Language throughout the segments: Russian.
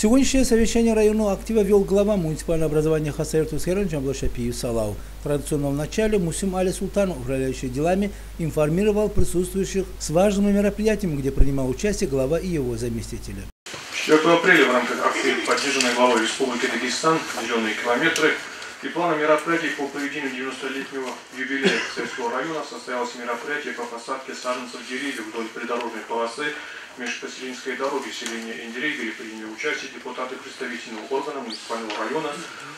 Сегодняшнее совещание районного актива вел глава муниципального образования Хасаертус Херан Джамблашапиев Салау. Традиционно в начале Мусим Али Султан, управляющий делами, информировал присутствующих с важным мероприятием, где принимал участие глава и его заместители. 4 апреля в рамках акции, поддержанной главой Республики Дагестан «Зеленые километры» и плана мероприятий по проведению 90-летнего юбилея Советского района состоялось мероприятие по посадке саженцев деревьев вдоль придорожной полосы межпоселенской дороги селения Эндерейгали приняли участие депутаты представительного органа муниципального района,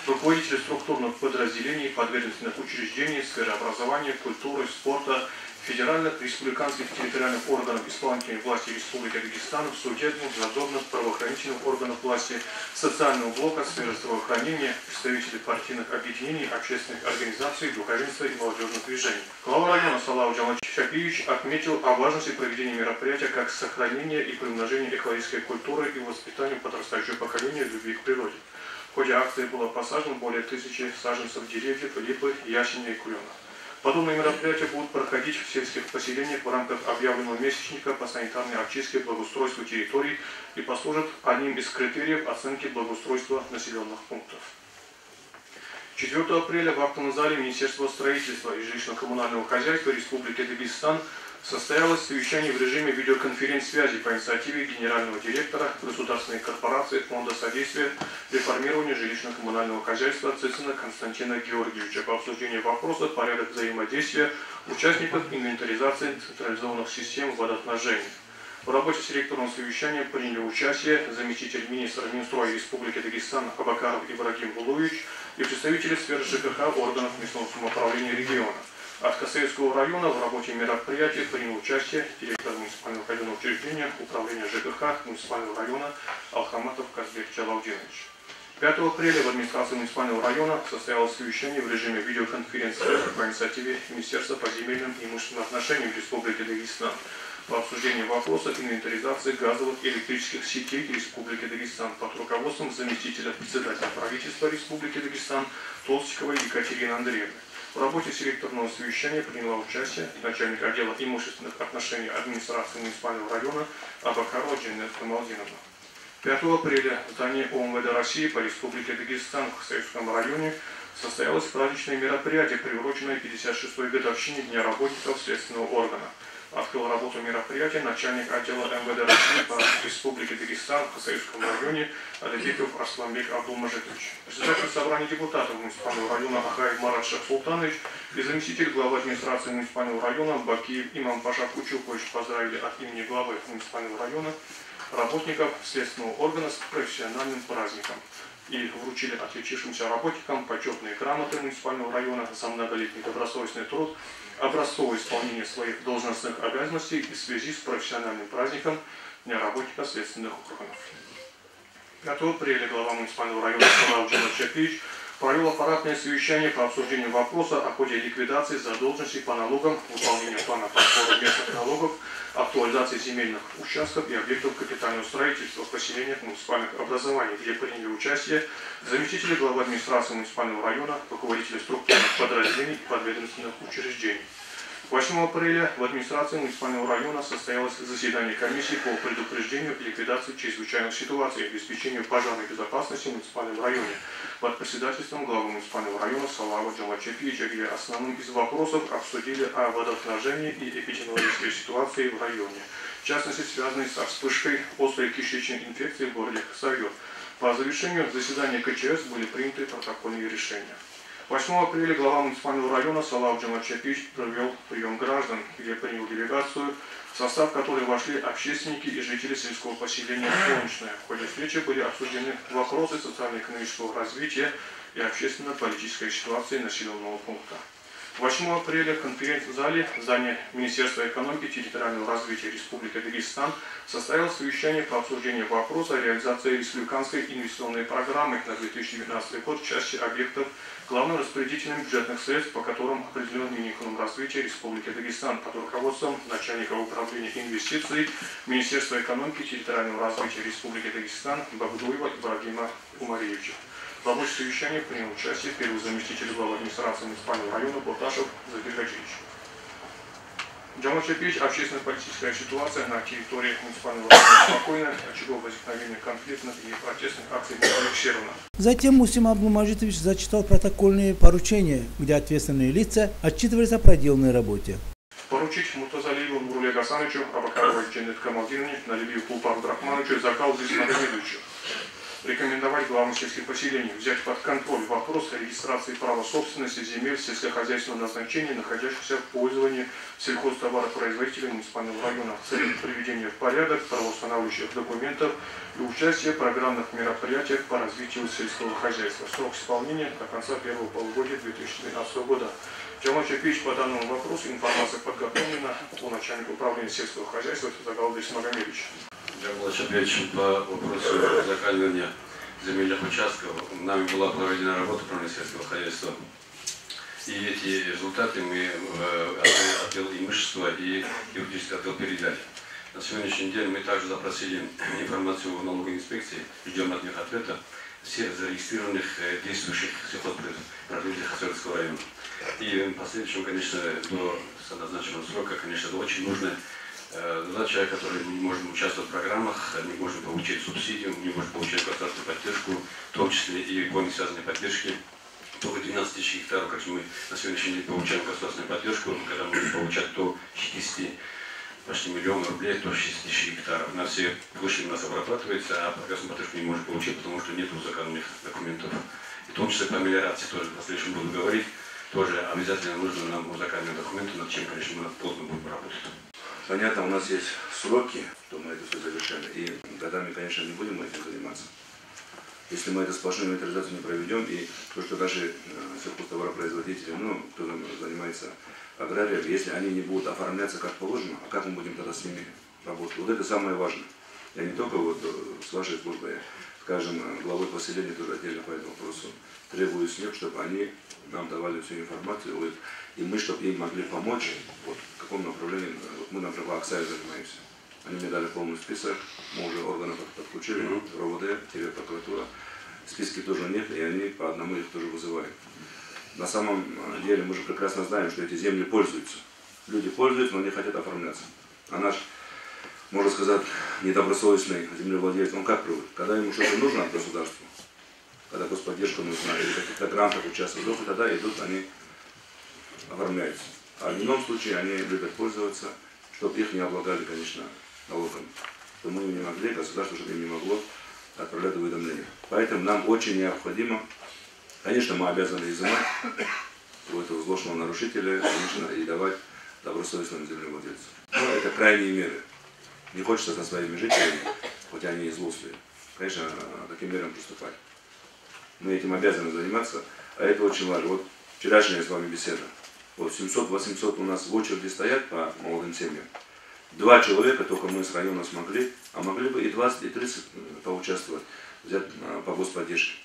руководители структурных подразделений, подведомственных учреждений, сферы образования, культуры, спорта, федеральных, республиканских территориальных органов исполнительной власти Республики Дагестан, судебных, надзорных, правоохранительных органов власти, социального блока, сферы здравоохранения, представители партийных объединений, общественных организаций, духовенства и молодежных движений. Глава района Салау Джамач отметил о важности проведения мероприятия как сохранения и приумножения экологической культуры и воспитания подрастающего поколения любви к природе. В ходе акции было посажено более тысячи саженцев деревьев, липы, ясеня и клена. Подобные мероприятия будут проходить в сельских поселениях в рамках объявленного месячника по санитарной очистке благоустройства территорий и послужат одним из критериев оценки благоустройства населенных пунктов. 4 апреля в актовом зале Министерства строительства и жилищно-коммунального хозяйства Республики Дагестан состоялось совещание в режиме видеоконференц-связи по инициативе генерального директора государственной корпорации Фонда содействия реформированию жилищно-коммунального хозяйства Цицина Константина Георгиевича по обсуждению вопросов порядок взаимодействия участников инвентаризации централизованных систем водоснабжения. В работе селекторного совещания приняли участие заместитель министра Минстроя Республики Дагестан Абакаров Ибрагим Булуевич и представители сферы ЖКХ органов местного самоуправления региона. От Косаевского района в работе мероприятия принял участие директор муниципального районного учреждения Управления ЖКХ муниципального района Алхаматов Казбек Джалаудинович. 5 апреля в администрации муниципального района состоялось совещание в режиме видеоконференции по инициативе Министерства по земельным и имущественным отношениям Республики Дагестан по обсуждению вопросов инвентаризации газовых и электрических сетей Республики Дагестан под руководством заместителя председателя правительства Республики Дагестан Толстиковой Екатерины Андреевны. В работе селекторного совещания приняла участие начальник отдела имущественных отношений администрации муниципального района Абакарова Дженет Камалдиновна. 5 апреля в здании ОМВД России по Республике Дагестан в Советском районе состоялось праздничное мероприятие, приуроченное 56-й годовщине Дня работников следственного органа – открыл работу мероприятия начальник отдела МВД России по Республике Дагестан в Советском районе Алибеков Арсланбек Абдулмажитович. Председатель собрания депутатов муниципального района Ахаев Марат Шахсултанович и заместитель главы администрации муниципального района Бакиев Имам Паша Кучукович поздравили от имени главы муниципального района работников следственного органа с профессиональным праздником и вручили отличившимся работникам почетные грамоты муниципального района за многолетний добросовестный труд, образцовое исполнение своих должностных обязанностей в связи с профессиональным праздником Дня работника следственных органов. 5 апреля глава муниципального района Салау Джамат Чапич провел аппаратное совещание по обсуждению вопроса о ходе ликвидации задолженностей по налогам, выполнения плана по местных налогов, актуализации земельных участков и объектов капитального строительства в поселениях муниципальных образований, где приняли участие заместители главы администрации муниципального района, руководители структурных подразделений и подведомственных учреждений. 8 апреля в администрации муниципального района состоялось заседание комиссии по предупреждению и ликвидации чрезвычайных ситуаций и обеспечению пожарной безопасности в муниципальном районе под председательством главы муниципального района Салава Джамачепича, где основным из вопросов обсудили о водоснабжении и эпидемиологической ситуации в районе, в частности связанной со вспышкой острой кишечной инфекции в городе Хасавюр. По завершению заседания КЧС были приняты протокольные решения. 8 апреля глава муниципального района Салав Джамачапич провел прием граждан, где принял делегацию, в состав которой вошли общественники и жители сельского поселения Солнечное. В ходе встречи были обсуждены вопросы социально-экономического развития и общественно-политической ситуации населенного пункта. 8 апреля в конференц-зале здания Министерства экономики и территориального развития Республики Дагестан состоялось совещание по обсуждению вопроса о реализации республиканской инвестиционной программы на 2019 год в части объектов главным распорядителем бюджетных средств, по которым определен Минэкономразвития Республики Дагестан под руководством начальника управления инвестиций Министерства экономики и территориального развития Республики Дагестан Багдуева Ибрагима Умариевича. В рабочем совещании принял участие первый заместитель главы администрации муниципального района Бурташев Загиргаджевич. Джамал Чапич, общественно-политическая ситуация на территории муниципального района спокойная, очагов возникновения конфликтных и протестных акций не зафиксировано. Затем Мусим Абдулмажитович зачитал протокольные поручения, где ответственные лица отчитывались о проделанной работе. Поручить Мутазалиеву Нурле Гасановичу, Абакаровой Дженет Камалдиновне, Налибию Пулпару Драхмановичу закал здесь на ведущих рекомендовать главам сельских поселений взять под контроль вопрос регистрации права собственности земель сельскохозяйственного назначения, находящихся в пользовании сельхозтоваропроизводителей муниципального района в целях приведения в порядок правоустанавливающих документов и участия в программных мероприятиях по развитию сельского хозяйства. Срок исполнения до конца первого полугодия 2012 года. Тимур Чапич по данному вопросу информация подготовлена у начальника управления сельского хозяйства Загалдыш Магомедович. Я был ответчик по вопросу закаливания земельных участков. Нами была проведена работа по сельского хозяйства. И эти результаты мы э, отдел имущества и юридический отдел передали. На сегодняшний день мы также запросили информацию в налоговой инспекции, ждем от них ответа всех зарегистрированных э, действующих сельхозпроизводителей Хасарского района. И в последующем, конечно, до назначенного срока, конечно, это очень нужно Два человека, которые не можем участвовать в программах, не можем получить субсидию, не можем получать государственную поддержку, в том числе и помимо связанной поддержки. Только 12 тысяч гектаров, как мы на сегодняшний день получаем государственную поддержку, когда мы получать до 60 почти миллион рублей, то 6 тысяч гектаров. На все площади у нас обрабатывается, а государственную поддержку не можем получить, потому что нет законных документов. И в том числе по мелиорации тоже в последующем буду говорить, тоже обязательно нужно нам музыкальные документы, над чем, конечно, мы плотно будем работать. Понятно, у нас есть сроки, что мы это все завершали, и годами, конечно, не будем этим заниматься. Если мы эту сплошную инвентаризацию не проведем, и то, что наши э, сельхозтоваропроизводители, ну, кто там занимается аграрией, если они не будут оформляться как положено, а как мы будем тогда с ними работать? Вот это самое важное. Я не только вот э, с вашей службой, скажем, главой поселения тоже отдельно по этому вопросу требую с них, чтобы они нам давали всю информацию, вот, и мы, чтобы им могли помочь, вот, в каком направлении, вот мы, например, Аксай занимаемся. Они мне дали полный список, мы уже органы подключили, mm -hmm. РОВД, ТВ, прокуратура. Списки тоже нет, и они по одному их тоже вызывают. На самом деле мы же прекрасно знаем, что эти земли пользуются. Люди пользуются, но не хотят оформляться. А наш, можно сказать, недобросовестный землевладелец, он как привык? Когда ему что-то нужно от государства, когда господдержка нужна, или каких-то грантах участвуют, тогда идут, они оформляются. А в ином случае они любят пользоваться, чтобы их не облагали, конечно, налогами. Чтобы мы не могли, государство, чтобы не могло отправлять уведомления. Поэтому нам очень необходимо, конечно, мы обязаны изымать у этого злостного нарушителя, конечно, и давать добросовестным землевладельцам. Но это крайние меры. Не хочется со своими жителями, хоть они и злостные, конечно, таким мерам приступать. Мы этим обязаны заниматься, а это очень важно. Вот вчерашняя с вами беседа. Вот 700-800 у нас в очереди стоят по молодым семьям. Два человека только мы с района смогли, а могли бы и 20, и 30 э, поучаствовать, взять э, по господдержке.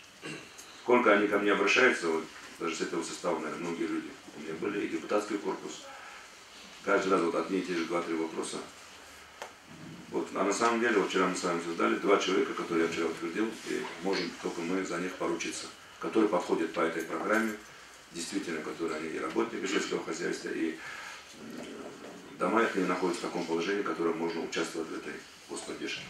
Сколько они ко мне обращаются, вот, даже с этого состава, наверное, многие люди у меня были, и депутатский корпус. Каждый раз вот одни и те же два-три вопроса. Вот, а на самом деле, вот вчера мы с вами создали два человека, которые я вчера утвердил, и можем только мы за них поручиться, которые подходят по этой программе, действительно, которые они и работники сельского хозяйства, и дома их не находятся в таком положении, в котором можно участвовать в этой господдержке.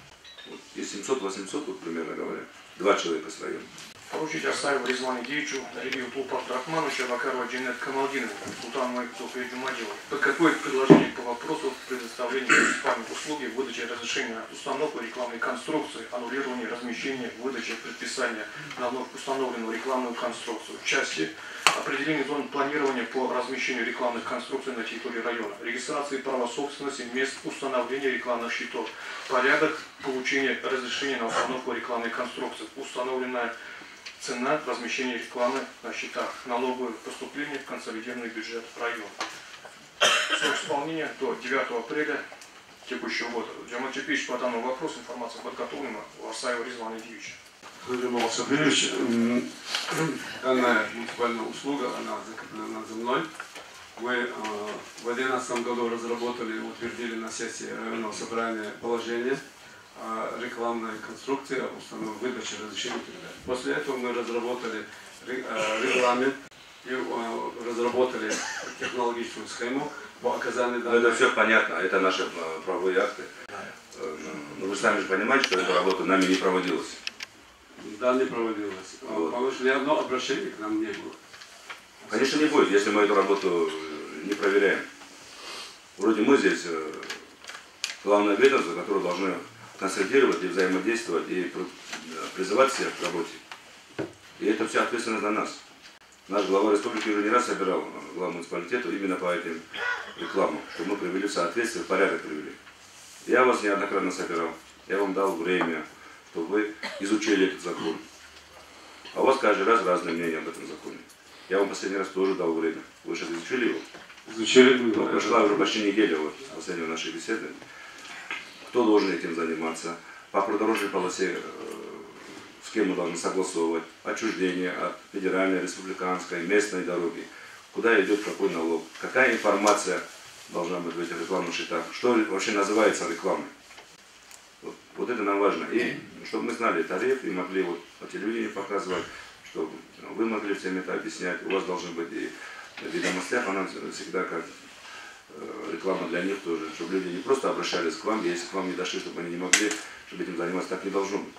Вот. И 700-800, вот, примерно говоря, два человека с района. Поручить Асаеву Резвану Ильичу, Ревию Тулпах Драхмановича, Бакарова Джинет Камалдинову, Султану Майкуту Джумадилу. Какое предложение по вопросу предоставления муниципальных услуги, выдачи разрешения на установку рекламной конструкции, аннулирования размещения, выдачи предписания на вновь установленную рекламную конструкцию? Части. Определение зон планирования по размещению рекламных конструкций на территории района, регистрации права собственности, мест установления рекламных щитов, порядок получения разрешения на установку рекламной конструкции, установленная цена размещения рекламы на счетах, налоговые поступления в консолидированный бюджет района. Срок исполнения до 9 апреля текущего года. Джамал Чепич по данному вопросу информация подготовлена у Арсаева Резвана Ильича. Владимир Сабирович, данная муниципальная услуга, она закреплена за мной. Мы э, в 2011 году разработали и утвердили на сессии районного собрания положение о рекламной конструкции, об установке выдачи так далее. После этого мы разработали э, регламент и э, разработали технологическую схему по оказанию Ну, это все понятно, это наши правовые акты. Но вы сами же понимаете, что эта работа нами не проводилась. Да, не проводилось. А, Вот. Потому что ни одно обращение к нам не было. Конечно, не будет, если мы эту работу э, не проверяем. Вроде мы здесь э, главное ведомство, которое должно консультировать и взаимодействовать, и э, призывать всех к работе. И это вся ответственность на нас. Наш глава республики уже не раз собирал э, главу муниципалитету именно по этим рекламам, чтобы мы привели в соответствие, в порядок привели. Я вас неоднократно собирал, я вам дал время, чтобы вы изучили этот закон. А у вас каждый раз разное мнение об этом законе. Я вам последний раз тоже дал время. Вы сейчас изучили его? Изучили Ну, прошла уже почти неделя вот, с последней нашей беседы. Кто должен этим заниматься? По придорожной полосе, э, с кем мы должны согласовывать? Отчуждение от федеральной, республиканской, местной дороги. Куда идет какой налог? Какая информация должна быть в этих рекламных счетах? Что вообще называется рекламой? Вот, вот это нам важно. И чтобы мы знали тариф и могли вот по телевидению показывать, чтобы вы могли всем это объяснять. У вас должны быть и в ведомостях, она всегда как э, реклама для них тоже, чтобы люди не просто обращались к вам, если к вам не дошли, чтобы они не могли, чтобы этим заниматься, так не должно быть.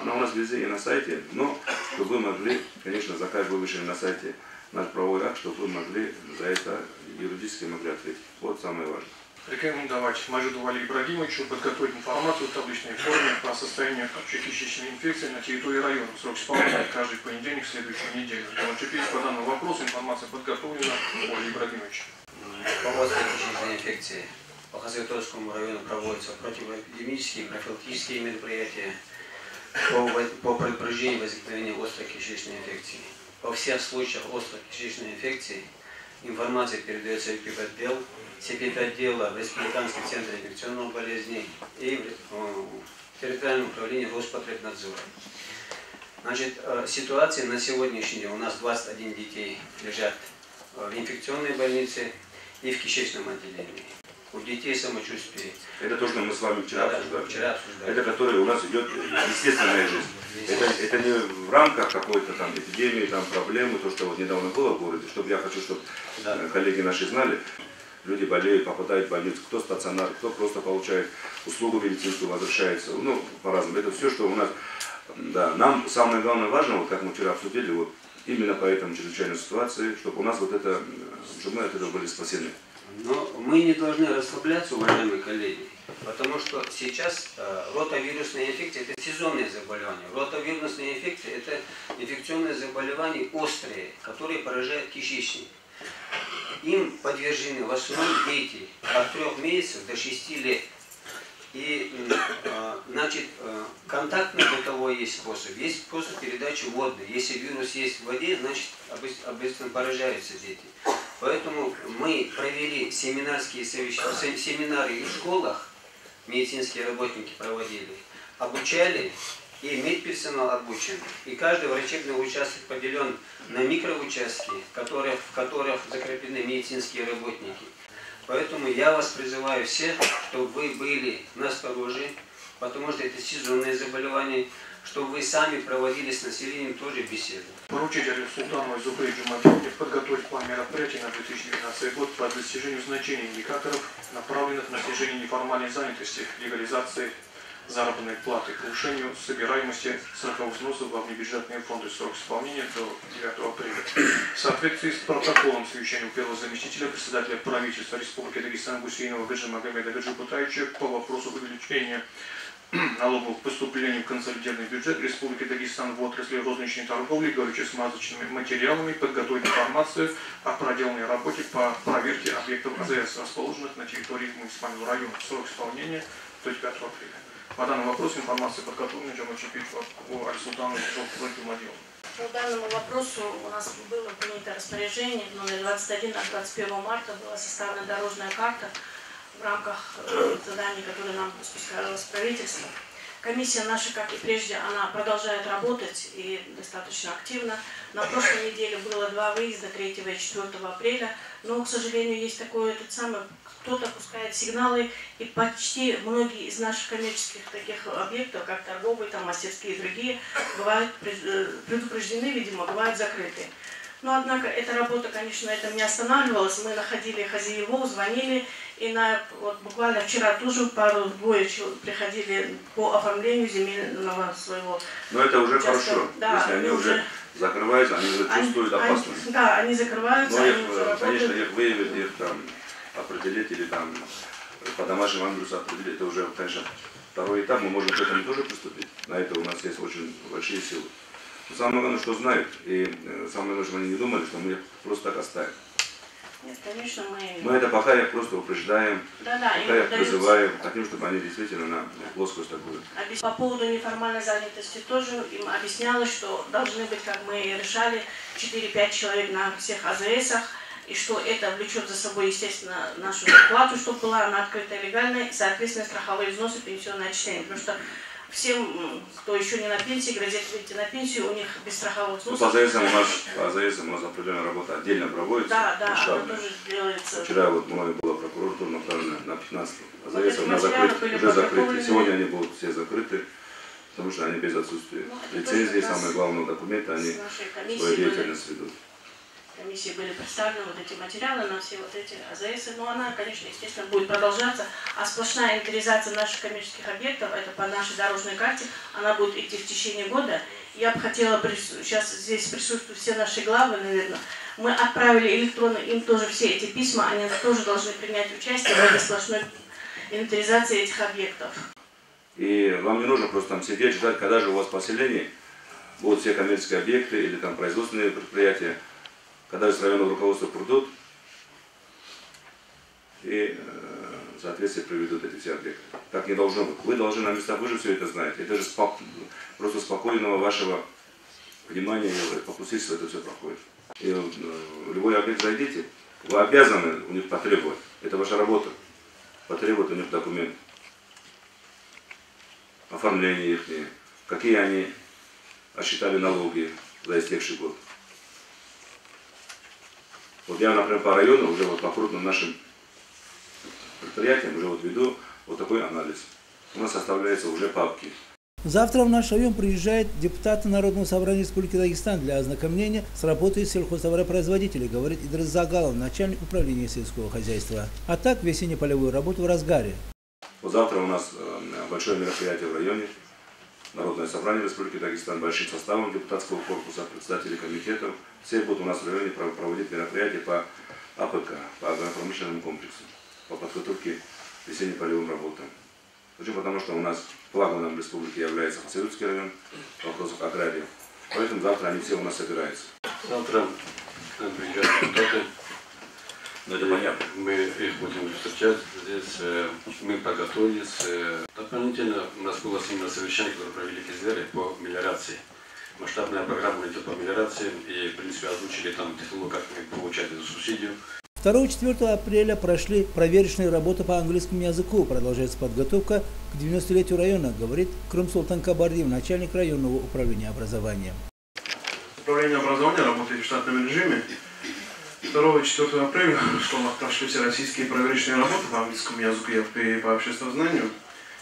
Она у нас везде и на сайте, но чтобы вы могли, конечно, заказ вывешенный на сайте наш правовой акт, чтобы вы могли за это юридически могли ответить. Вот самое важное. Рекомендовать Мажиду Валерию Ибрагимовичу подготовить информацию в табличной форме по состоянию общекишечной инфекции на территории района. Срок исполнения каждый понедельник следующей недели. Калачапись по данному вопросу информация подготовлена Валерий Ибрагимович. По области кишечной инфекции по Хазаевторскому району проводятся противоэпидемические профилактические мероприятия по, по предупреждению возникновения острой кишечной инфекции. Во всех случаях острой кишечной инфекции информация передается в эпидотдел, секретарь-отдела в Республиканский центр инфекционных болезней и в э, территориальном управлении Роспотребнадзора. Значит, э, ситуация на сегодняшний день. У нас 21 детей лежат в инфекционной больнице и в кишечном отделении. У детей самочувствие. Это то, что мы с вами вчера Да, обсуждали. вчера обсуждали. Это который у нас идет естественная жизнь. Это, это не в рамках какой-то там эпидемии, там проблемы, то, что вот недавно было в городе, чтобы я хочу, чтобы Да. э, коллеги наши знали, люди болеют, попадают в больницу, кто стационар, кто просто получает услугу медицинскую, возвращается, ну, по-разному. Это все, что у нас, да, нам самое главное важно, вот как мы вчера обсудили, вот именно по этому чрезвычайной ситуации, чтобы у нас вот это, чтобы мы от этого были спасены. Но мы не должны расслабляться, уважаемые коллеги, потому что сейчас э, ротовирусная инфекция – это сезонные заболевания. Ротовирусная инфекция – это инфекционные заболевания острые, которые поражают кишечник. Им подвержены в основном дети от 3 месяцев до 6 лет. И, э, значит, э, контактный бытовой есть способ, есть способ передачи водной. Если вирус есть в воде, значит, обычно, поражаются дети. Поэтому мы провели семинарские семинары в школах, медицинские работники проводили, обучали, и медперсонал обучен. И каждый врачебный участок поделен на микроучастки, в которых закреплены медицинские работники. Поэтому я вас призываю всех, чтобы вы были настороже, потому что это сезонные заболевания, чтобы вы сами проводили с населением тоже беседы. Поручить Алию Султановой Зубрей Джумадине подготовить план мероприятий на 2019 год по достижению значений индикаторов, направленных на снижение неформальной занятости, легализации заработной платы, повышению собираемости сроковых взносов во внебюджетные фонды срок исполнения до 9 апреля. В соответствии с протоколом у первого заместителя председателя правительства Республики Дагестан Гусейнова Гаджи Магомеда Гаджи по вопросу увеличения налоговых поступлений в консолидированный бюджет Республики Дагестан в отрасли розничной торговли горюче-смазочными материалами подготовить информацию о проделанной работе по проверке объектов АЗС, расположенных на территории муниципального района. Срок исполнения до 9 апреля. По данному вопросу информация подготовлена Джамал Чепич о Аль-Султану против отдела. По данному вопросу у нас было принято распоряжение номер 21 от 21 марта была составлена дорожная карта в рамках э, заданий, которые нам спускалось правительство. Комиссия наша, как и прежде, она продолжает работать и достаточно активно. На прошлой неделе было два выезда, 3 и 4 апреля, но, к сожалению, есть такое, этот самый, кто-то пускает сигналы, и почти многие из наших коммерческих таких объектов, как торговые, там, мастерские и другие, бывают э, предупреждены, видимо, бывают закрыты. Но, однако, эта работа, конечно, на этом не останавливалась. Мы находили хозяевов, звонили, и на, вот буквально вчера тоже пару двое приходили по оформлению земельного своего Но это уже участка. хорошо, да, если они уже закрываются, они уже чувствуют они, опасность. Они, да, они закрываются, Но их, они уже Конечно, их выявить, их там определить или там по домашнему адресу определить, это уже, конечно, второй этап, мы можем к этому тоже приступить. На это у нас есть очень большие силы. Но самое главное, что знают, и э, самое главное, чтобы они не думали, что мы их просто так оставим. Нет, конечно, мы... Мы это пока их просто упреждаем, да, да, пока их призываем, хотим, чтобы они действительно на плоскость такую. По поводу неформальной занятости тоже им объяснялось, что должны быть, как мы решали, 4-5 человек на всех АЗСах, и что это влечет за собой, естественно, нашу зарплату, чтобы была она открытая легальная, и, соответственно, страховые взносы, пенсионное отчисление. Потому что всем, кто еще не на пенсии, грозит выйти на пенсию, у них без страховых взносов. Ну, по АЗС у нас, по АЗС у нас определенная работа отдельно проводится. Да, да, она тоже делается. Вчера вот мною была прокуратура направлена на 15 АЗС, у нас закрыты, уже закрыты. Сегодня они будут все закрыты, потому что они без отсутствия ну, лицензии, самое главное документы, они свою деятельность ведут комиссии были представлены вот эти материалы на все вот эти АЗС. Но она, конечно, естественно, будет продолжаться. А сплошная инвентаризация наших коммерческих объектов, это по нашей дорожной карте, она будет идти в течение года. Я бы хотела, сейчас здесь присутствуют все наши главы, наверное, мы отправили электронно им тоже все эти письма, они тоже должны принять участие в этой сплошной инвентаризации этих объектов. И вам не нужно просто там сидеть, ждать, когда же у вас поселение будут все коммерческие объекты или там производственные предприятия когда из районного руководства придут и э, в соответствии приведут эти все объекты. Так не должно быть. Вы должны на местах, вы же все это знаете. Это же спок... просто спокойного вашего внимания и попустительства это все проходит. И э, в любой объект зайдите, вы обязаны у них потребовать. Это ваша работа. Потребовать у них документ. Оформление их, какие они осчитали налоги за истекший год. Вот я, например, по району, уже вот по крупным нашим предприятиям, уже вот веду вот такой анализ. У нас составляются уже папки. Завтра в наш район приезжает депутаты Народного собрания Республики Дагестан для ознакомления с работой сельхозтоваропроизводителей, говорит Идрис Загалов, начальник управления сельского хозяйства. А так весенне-полевую работу в разгаре. Вот завтра у нас э, большое мероприятие в районе. Народное собрание Республики Дагестан большим составом депутатского корпуса, председателей комитетов. Все будут у нас в районе проводить мероприятия по АПК, по агропромышленному комплексу, по подготовке весенне-полевым работам. Почему? Потому что у нас флагманом республики является Хасавюртовский район в вопросах агрария. Поэтому завтра они все у нас собираются. Завтра приезжают депутаты. Ну, это понятно. Мы их будем встречать здесь. Э, мы подготовились. Э, дополнительно у нас было именно совещание, которое провели в Кизляре по мелиорации. Масштабная программа идет по мелиорации. И, в принципе, озвучили там технологию, как мы получать эту субсидию. 2-4 апреля прошли проверочные работы по английскому языку. Продолжается подготовка к 90-летию района, говорит Крымсултан Кабардиев, начальник районного управления образования. Управление образования работает в штатном режиме. 2 и 4 апреля в школах прошли все российские проверочные работы по английскому языку и по общественному знанию.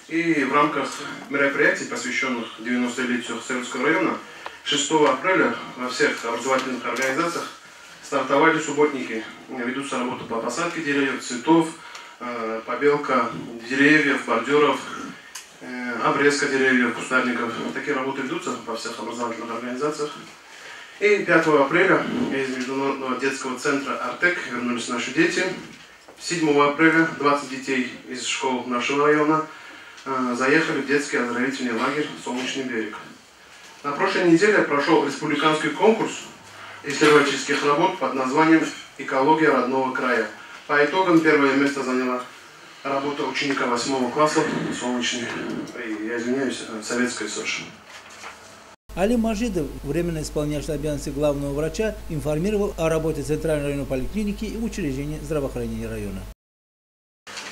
И в рамках мероприятий, посвященных 90-летию Советского района, 6 апреля во всех образовательных организациях стартовали субботники. Ведутся работы по посадке деревьев, цветов, э, побелка деревьев, бордюров, э, обрезка деревьев, кустарников. Такие работы ведутся во всех образовательных организациях. И 5 апреля из Международного детского центра «Артек» вернулись наши дети. 7 апреля 20 детей из школ нашего района э, заехали в детский оздоровительный лагерь «Солнечный берег». На прошлой неделе прошел республиканский конкурс исследовательских работ под названием «Экология родного края». По итогам первое место заняла работа ученика 8 класса «Солнечный», я извиняюсь, советской СОЖ. Али Мажидов, временно исполняющий обязанности главного врача, информировал о работе Центральной районной поликлиники и учреждения здравоохранения района.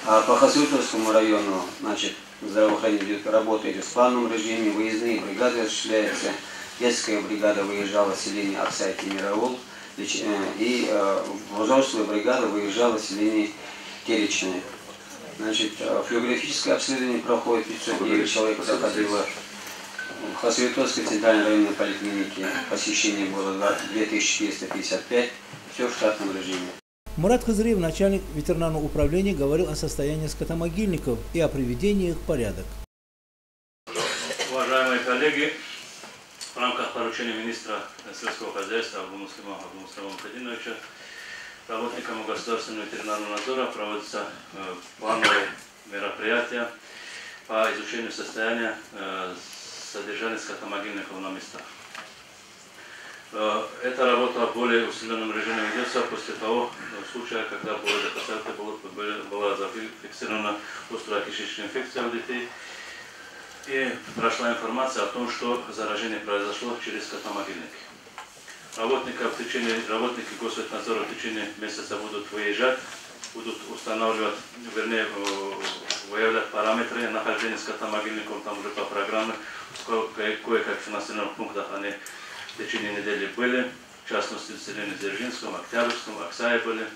А по Хасютовскому району, значит, здравоохранение идет, работает в плановом режиме, выездные бригады осуществляются. Детская бригада выезжала в селение Аксайки Мировол, э, и э, взрослая бригада выезжала в селение Теречное. Значит, э, флюорографическое обследование проходит, 509 человек заходило По Светловской центральной районной поликлинике посещение было 2455, все в штатном режиме. Мурат Хазриев, начальник ветеринарного управления, говорил о состоянии скотомогильников и о приведении их в порядок. Уважаемые коллеги, в рамках поручения министра сельского хозяйства Абу-Муслима Абу-Муслима Мухадиновича работникам государственного ветеринарного надзора проводятся э, плановые мероприятия по изучению состояния э, содержания скотомогильников на местах. Э, эта работа в более усиленном режиме ведется после того случая, когда городе Хасарте была зафиксирована острая кишечная инфекция у детей. И прошла информация о том, что заражение произошло через скотомогильники. Работники в течение, работники госветнадзора в течение месяца будут выезжать, будут устанавливать, вернее, выявлять параметры нахождения скотомогильников, там уже по программе, в населенных пунктах они в течение недели были, в частности в селе Дзержинском, Октябрьском, Оксае были.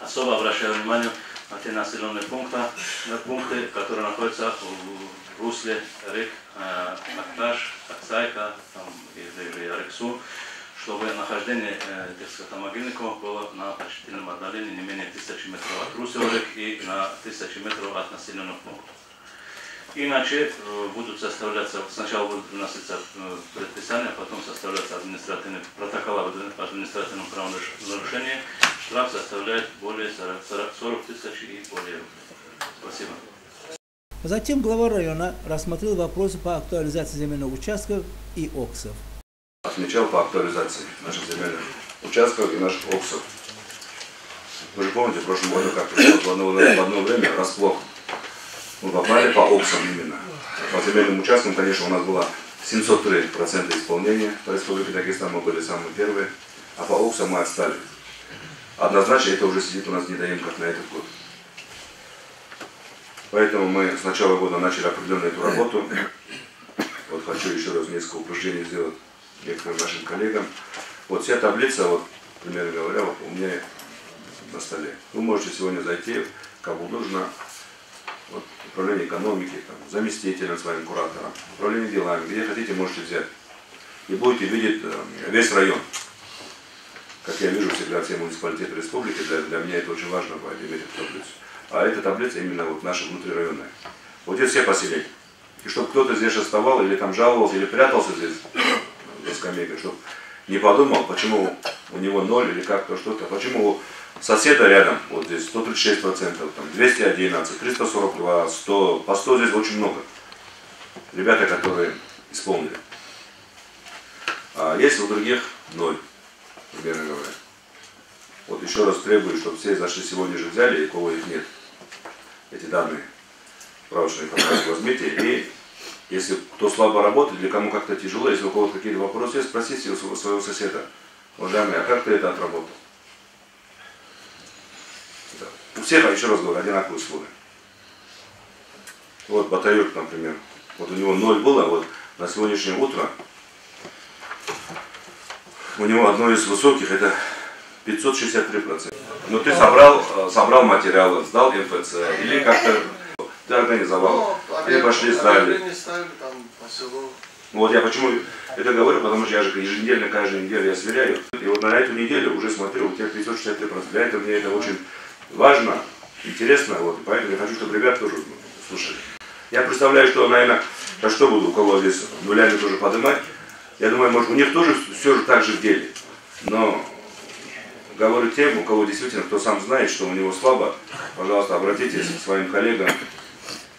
Особо обращаю внимание на те населенные пункты, на пункты, которые находятся в русле рек э, Акташ, Аксайка там, или Ярексу, чтобы нахождение э, скотомогильников было на почтительном отдалении не менее тысячи метров от русел рек и на тысячи метров от населенных пунктов. Иначе э, будут составляться, сначала будут вноситься э, предписания, потом составляться административный протокол об административном правонарушении. Штраф составляет более 40, 40, 40 тысяч и более. Спасибо. Затем глава района рассмотрел вопросы по актуализации земельных участков и ОКСов. Отмечал по актуализации наших земельных участков и наших ОКСов. Вы же помните, в прошлом году как в в одно время расплох мы попали по ОКСам именно. По земельным участкам, конечно, у нас было 703% исполнения по Республике Дагестан, мы были самые первые, а по ОКСам мы отстали. Однозначно это уже сидит у нас недоимках на этот год. Поэтому мы с начала года начали определенную эту работу. Вот хочу еще раз несколько упражнений сделать некоторым нашим коллегам. Вот вся таблица, вот, примерно говоря, вот у меня на столе. Вы можете сегодня зайти, кому нужно, вот, управление экономики, там, заместителем своим куратором, управление делами, где хотите, можете взять. И будете видеть э, весь район. Как я вижу всегда все муниципалитеты республики, для, для меня это очень важно будет иметь эту таблицу. А эта таблица именно вот наша внутрирайонная. Вот здесь все поселения. И чтобы кто-то здесь оставал, или там жаловался, или прятался здесь скамейкой, чтобы не подумал, почему у него ноль или как-то что-то, почему соседа рядом, вот здесь 136 процентов, там 211, 342, 100, по 100 здесь очень много. Ребята, которые исполнили. А есть у других ноль, примерно говоря. Вот еще раз требую, чтобы все зашли сегодня же взяли, и кого их нет. Эти данные, справочную информацию возьмите, и если кто слабо работает, или кому как-то тяжело, если у кого-то какие-то вопросы есть, спросите у своего соседа, уважаемый, а как ты это отработал? У всех, а еще раз говорю, одинаковые условия. Вот Батаюк, например, вот у него ноль было, вот на сегодняшнее утро у него одно из высоких, это 563%. Но ты собрал, э, собрал материалы, сдал МФЦ, или как-то ты организовал, ну, или пошли сдали. Вот я почему это говорю, потому что я же еженедельно, каждую неделю я сверяю. И вот на эту неделю уже смотрю, у тебя 563%. Для этого мне это очень важно, интересно, вот, поэтому я хочу, чтобы ребят тоже слушали. Я представляю, что, наверное, а что буду у кого здесь нулями тоже поднимать. Я думаю, может, у них тоже все же так же в деле. Но говорю тем, у кого действительно, кто сам знает, что у него слабо, пожалуйста, обратитесь к своим коллегам,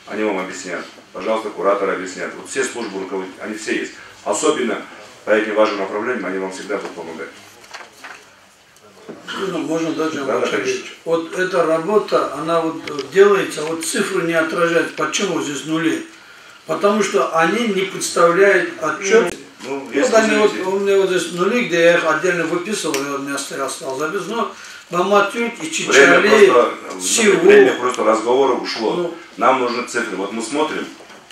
они вам объяснят. Пожалуйста, кураторы объяснят. Вот все службы руководителей, они все есть. Особенно по этим важным направлениям они вам всегда будут помогать. Ну, можно даже да, Вот эта работа, она вот делается, вот цифры не отражают. Почему здесь нули? Потому что они не представляют отчет. Ну, ну, вот они вот, у меня вот здесь нули, где я их отдельно выписывал, и у меня стоял, стал запись, но Баматюк и Чичали, время просто, всего. Время просто разговора ушло. Ну, Нам нужны цифры. Вот мы смотрим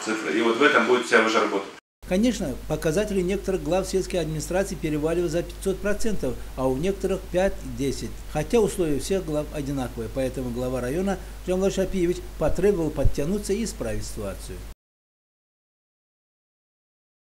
цифры, и вот в этом будет вся ваша работа. Конечно, показатели некоторых глав сельской администрации переваливают за 500%, а у некоторых 5-10%. Хотя условия всех глав одинаковые, поэтому глава района Джамла Шапиевич потребовал подтянуться и исправить ситуацию.